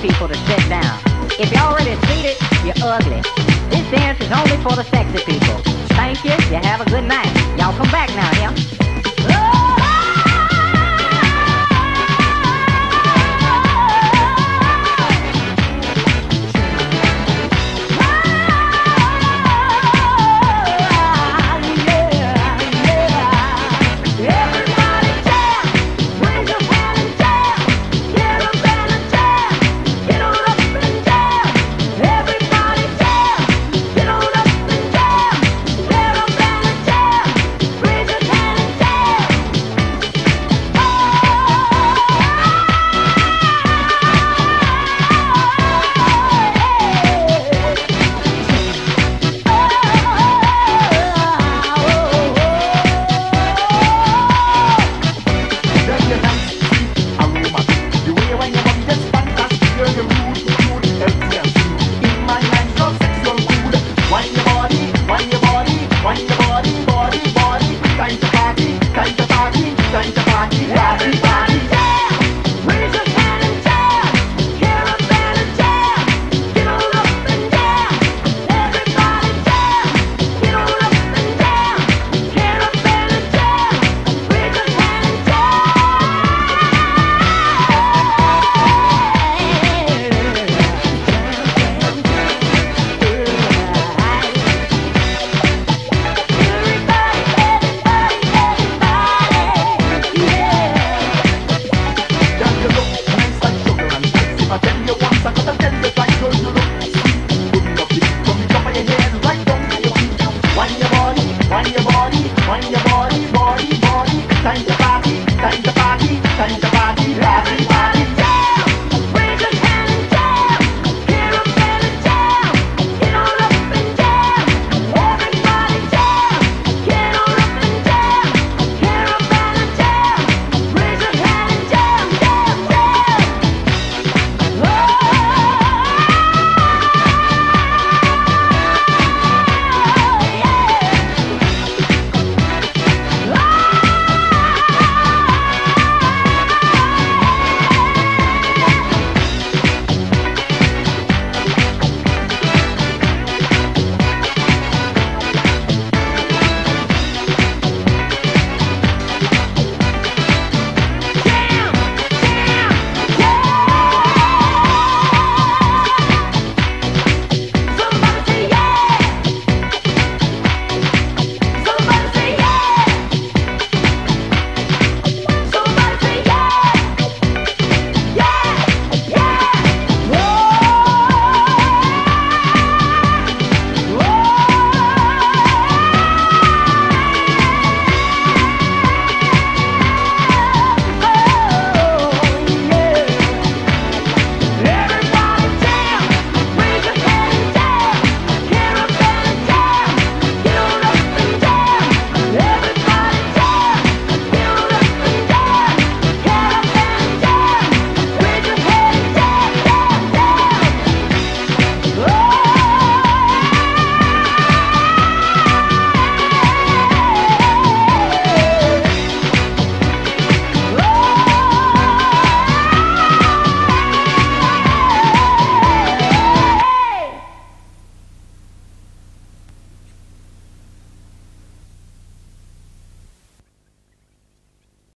people to sit down. If you're already seated, you're ugly. This dance is only for the sexy people. Thank you. You have a good night.